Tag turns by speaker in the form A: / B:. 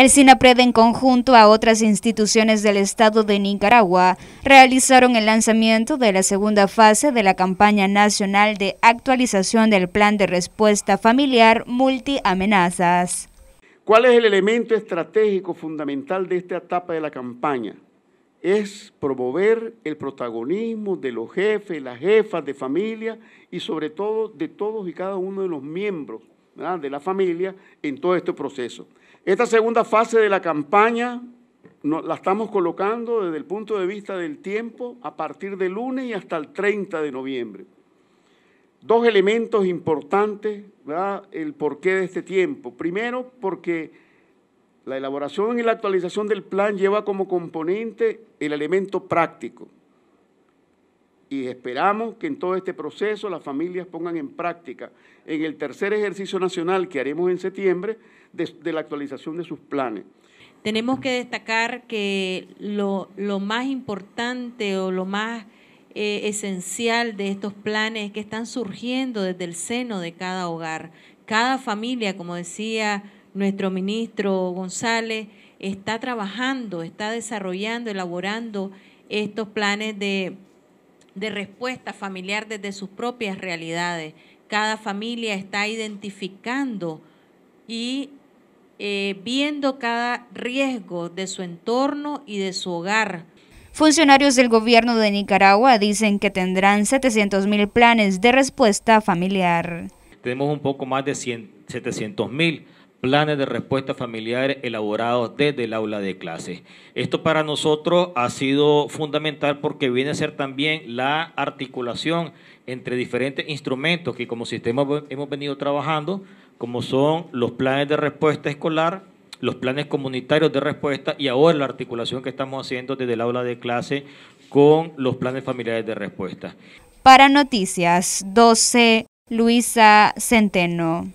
A: El SINAPRED en conjunto a otras instituciones del Estado de Nicaragua realizaron el lanzamiento de la segunda fase de la campaña nacional de actualización del Plan de Respuesta Familiar Multiamenazas.
B: ¿Cuál es el elemento estratégico fundamental de esta etapa de la campaña? Es promover el protagonismo de los jefes, las jefas de familia y sobre todo de todos y cada uno de los miembros de la familia en todo este proceso. Esta segunda fase de la campaña la estamos colocando desde el punto de vista del tiempo a partir del lunes y hasta el 30 de noviembre. Dos elementos importantes, el porqué de este tiempo. Primero, porque la elaboración y la actualización del plan lleva como componente el elemento práctico y esperamos que en todo este proceso las familias pongan en práctica en el tercer ejercicio nacional que haremos en septiembre de, la actualización de sus planes.
C: Tenemos que destacar que lo, más importante o lo más eh, esencial de estos planes es que están surgiendo desde el seno de cada hogar. Cada familia, como decía nuestro ministro González, está trabajando, está desarrollando, elaborando estos planes de de respuesta familiar desde sus propias realidades. Cada familia está identificando y eh, viendo cada riesgo de su entorno y de su hogar.
A: Funcionarios del gobierno de Nicaragua dicen que tendrán 700 mil planes de respuesta familiar.
D: Tenemos un poco más de 700 mil planes de respuesta familiar elaborados desde el aula de clase. Esto para nosotros ha sido fundamental porque viene a ser también la articulación entre diferentes instrumentos que como sistema hemos venido trabajando, como son los planes de respuesta escolar, los planes comunitarios de respuesta y ahora la articulación que estamos haciendo desde el aula de clase con los planes familiares de respuesta.
A: Para Noticias 12, Luisa Centeno.